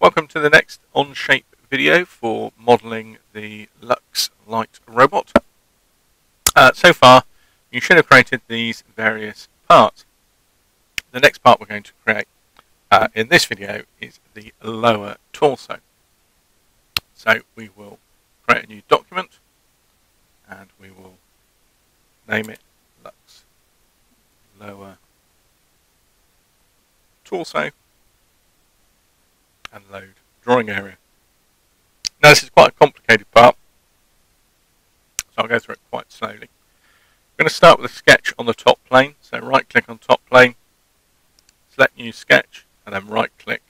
Welcome to the next Onshape video for modelling the Lux Light robot. Uh, so far, you should have created these various parts. The next part we're going to create uh, in this video is the lower torso. So we will create a new document and we will name it Lux Lower Torso and load drawing area. Now this is quite a complicated part, so I'll go through it quite slowly. I'm going to start with a sketch on the top plane, so right click on top plane, select new sketch, and then right click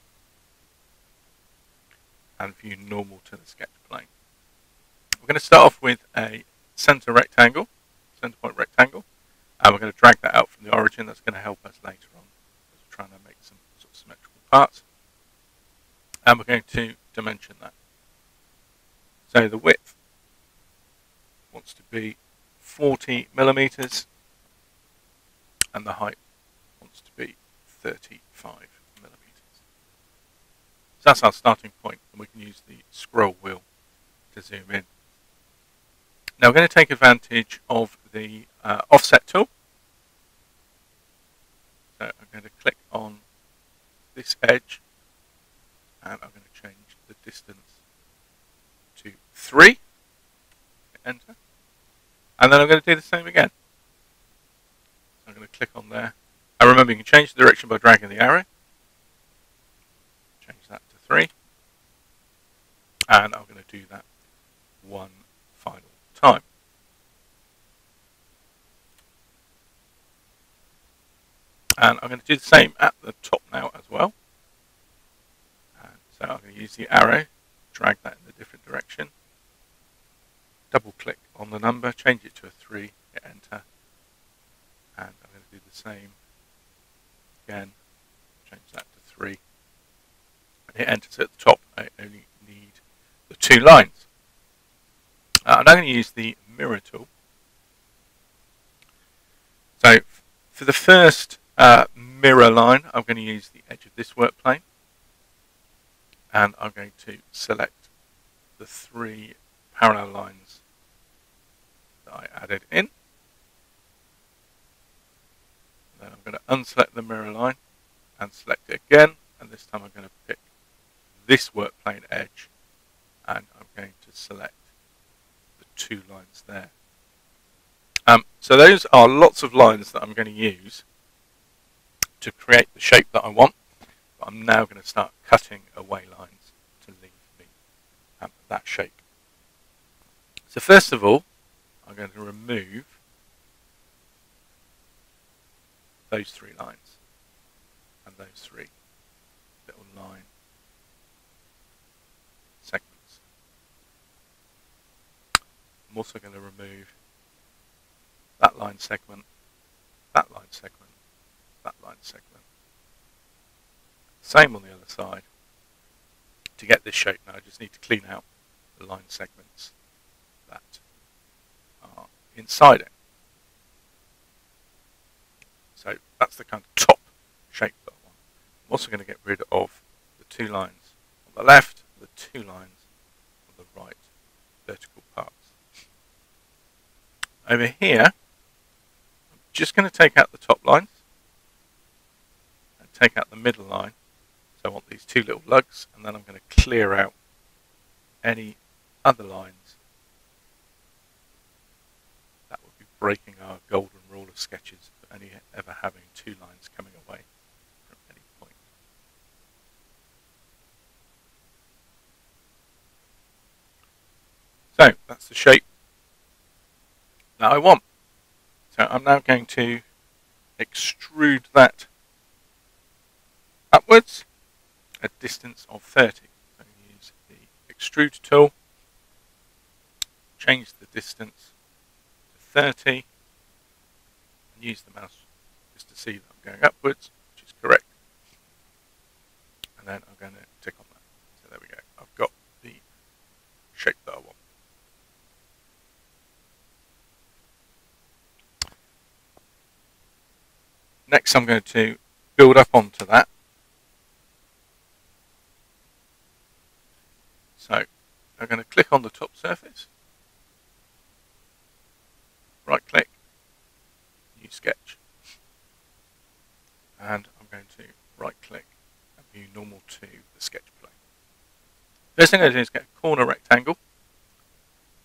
and view normal to the sketch plane. We're going to start off with a center rectangle, center point rectangle, and we're going to drag that out from the origin. That's going to help us later on as we're trying to make some sort of symmetrical parts and we're going to dimension that. So the width wants to be 40 millimeters and the height wants to be 35 millimeters. So that's our starting point and we can use the scroll wheel to zoom in. Now we're going to take advantage of the uh, offset tool. So I'm going to click on this edge and I'm going to change the distance to 3, enter, and then I'm going to do the same again. I'm going to click on there, and remember you can change the direction by dragging the arrow, change that to 3, and I'm going to do that one final time. And I'm going to do the same at the top now as well. So I'm going to use the arrow, drag that in a different direction, double click on the number, change it to a 3, hit enter, and I'm going to do the same again, change that to 3, and hit enter. So at the top I only need the two lines. Uh, I'm now going to use the mirror tool. So for the first uh, mirror line, I'm going to use the edge of this work plane and I'm going to select the three parallel lines that I added in. Then I'm going to unselect the mirror line and select it again and this time I'm going to pick this work plane edge and I'm going to select the two lines there. Um, so those are lots of lines that I'm going to use to create the shape that I want. But I'm now going to start cutting away lines to leave me um, that shape. So first of all, I'm going to remove those three lines and those three little line segments. I'm also going to remove that line segment, that line segment, that line segment. Same on the other side. To get this shape now, I just need to clean out the line segments that are inside it. So that's the kind of top shape that I want. I'm also going to get rid of the two lines on the left, the two lines on the right vertical parts. Over here, I'm just going to take out the top lines and take out the middle line so I want these two little lugs, and then I'm going to clear out any other lines that would be breaking our golden rule of sketches of any ever having two lines coming away from any point. So that's the shape that I want. So I'm now going to extrude that upwards a distance of 30. So use the extrude tool, change the distance to 30, and use the mouse just to see that I'm going upwards, which is correct. And then I'm going to tick on that. So there we go. I've got the shape that I want. Next I'm going to build up onto that So I'm going to click on the top surface, right click, new sketch, and I'm going to right click and view normal to the sketch plane. First thing I'm going to do is get a corner rectangle,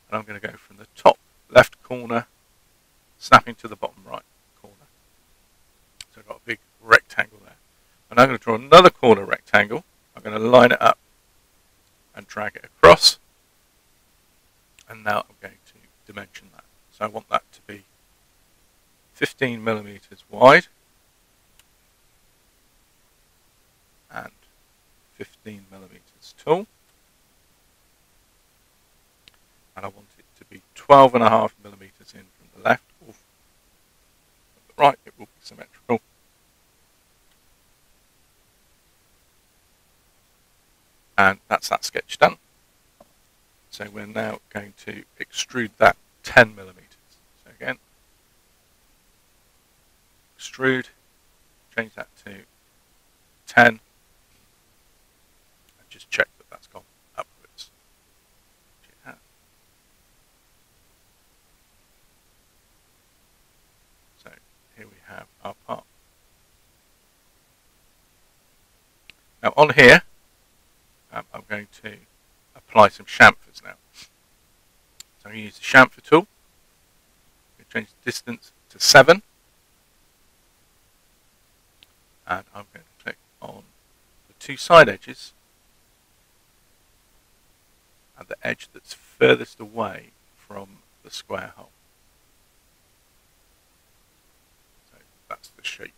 and I'm going to go from the top left corner, snapping to the bottom right corner. So I've got a big rectangle there. And I'm going to draw another corner rectangle. I'm going to line it up drag it across. And now I'm going to dimension that. So I want that to be 15 millimeters wide and 15 millimeters tall. And I want it to be 12 and a half millimeters in from the left or from the right. It will be symmetrical. And that's that sketch done. So we're now going to extrude that 10 millimeters. So again, extrude, change that to 10, and just check that that's gone upwards. So here we have our part. Now on here, um, I'm going to apply some chamfers now. So I'm going to use the chamfer tool. change the distance to 7. And I'm going to click on the two side edges and the edge that's furthest away from the square hole. So that's the shape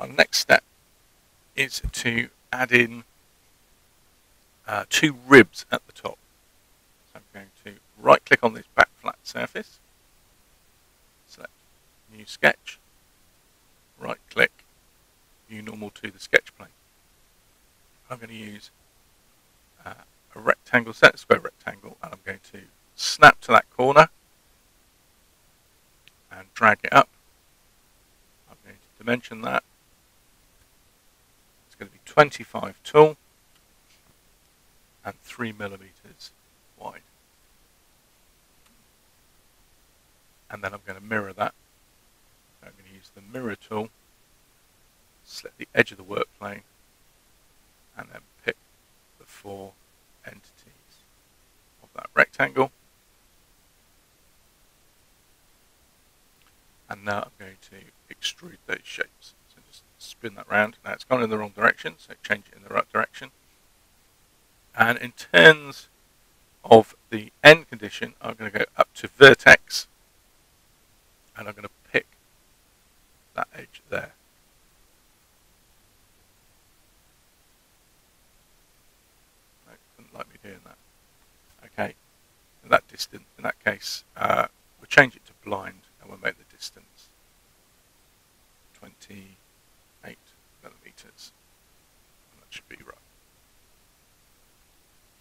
Our next step is to add in uh, two ribs at the top. So I'm going to right click on this back flat surface, select new sketch, right click, view normal to the sketch plane. I'm going to use uh, a rectangle, set square rectangle, and I'm going to snap to that corner and drag it up. I'm going to dimension that going to be 25 tall and 3 millimeters wide. And then I'm going to mirror that. I'm going to use the mirror tool, select the edge of the work plane, and then pick the four entities of that rectangle. And now I'm going to extrude those shapes spin that round. Now it's gone in the wrong direction, so change it in the right direction. And in terms of the end condition, I'm going to go up to vertex, and I'm going to pick that edge there. I didn't like me doing that. Okay, in that distance, in that case, uh, we'll change it to blind, and we'll make the distance 20 And that should be right.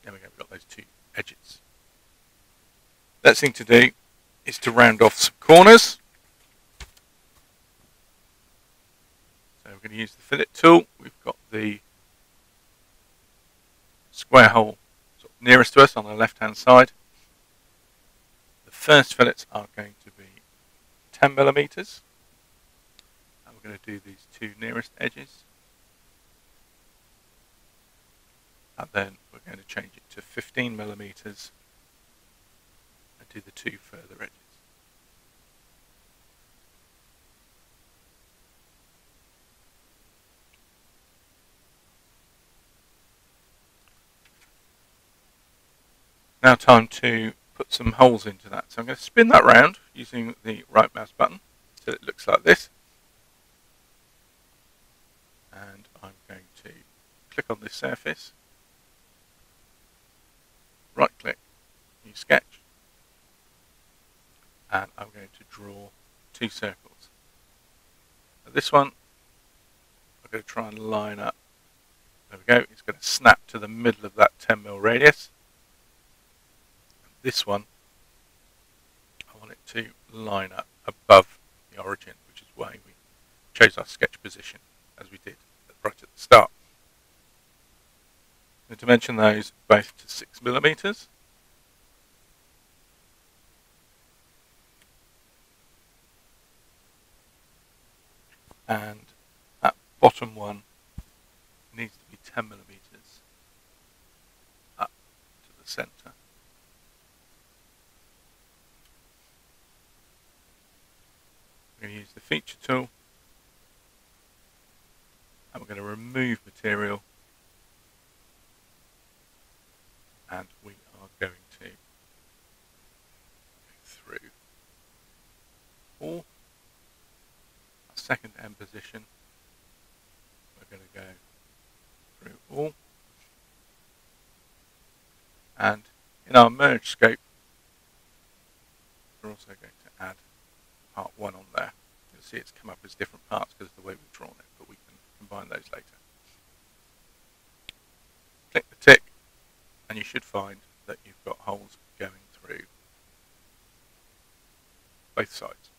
There we go, we've got those two edges. Next thing to do is to round off some corners. So we're going to use the fillet tool. We've got the square hole sort of nearest to us on the left hand side. The first fillets are going to be 10 millimeters we're going to do these two nearest edges. And then we're going to change it to 15 millimeters and do the two further edges. Now time to put some holes into that. So I'm going to spin that round using the right mouse button so it looks like this. And I'm going to click on this surface, right click, new sketch, and I'm going to draw two circles. Now this one, I'm going to try and line up. There we go, it's going to snap to the middle of that 10 mil radius. And this one, I want it to line up above the origin, which is why we chose our sketch position as we did right at the start. Dimension those both to 6 millimeters. And that bottom one needs to be 10 millimeters up to the center. We're going to use the feature tool and we're going to remove material and we are going to go through all second end position. We're going to go through all. And in our merge scope we're also going to add part 1 on there. You'll see it's come up as different parts because of the way we've drawn it but we can combine those later. Click the tick and you should find that you've got holes going through both sides.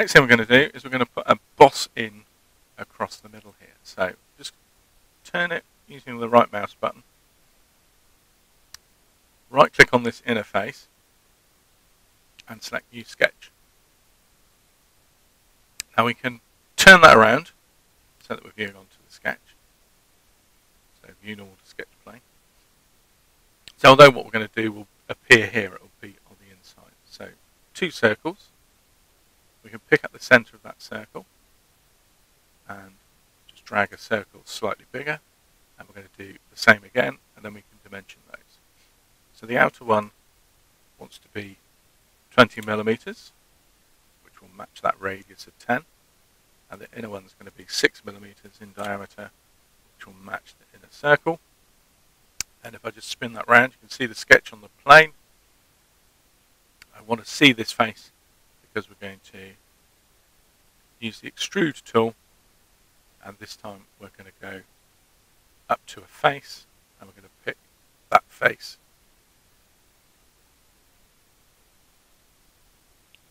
Next thing we're going to do is we're going to put a boss in across the middle here. So just turn it using the right mouse button. Right click on this interface and select New Sketch. Now we can turn that around so that we're viewing onto the sketch. So view normal to sketch plane. So although what we're going to do will appear here, it will be on the inside. So two circles. We can pick up the center of that circle and just drag a circle slightly bigger. And we're going to do the same again, and then we can dimension those. So the outer one wants to be 20 millimeters, which will match that radius of 10 and the inner one is going to be 6 millimeters in diameter, which will match the inner circle. And if I just spin that round, you can see the sketch on the plane. I want to see this face because we're going to use the extrude tool and this time we're going to go up to a face and we're going to pick that face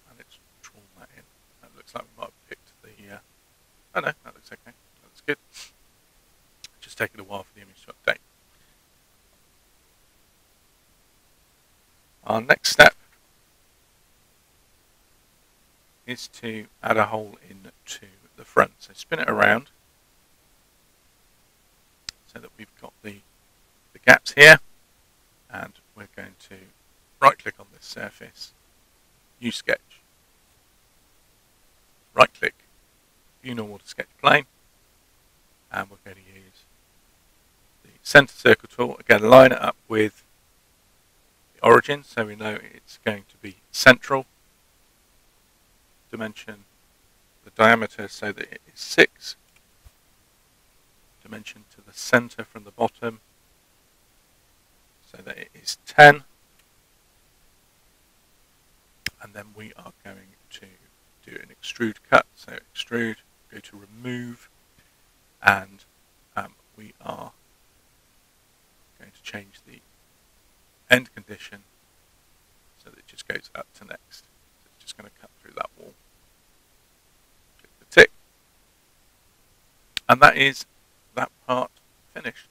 and it's drawn that in. That looks like we might have picked the uh, Oh no, that looks okay. that's good. Just taking a while for the image to update. Our next step is to add a hole in to the front. So spin it around so that we've got the, the gaps here and we're going to right click on this surface, new sketch, right click view normal to sketch plane. And we're going to use the center circle tool. Again, line it up with the origin so we know it's going to be central. Dimension the diameter so that it is 6. Dimension to the center from the bottom so that it is 10. And then we are going to do an extrude cut. So extrude go to remove and um, we are going to change the end condition so that it just goes up to next. Just going to cut through that wall. Click the tick. And that is that part finished.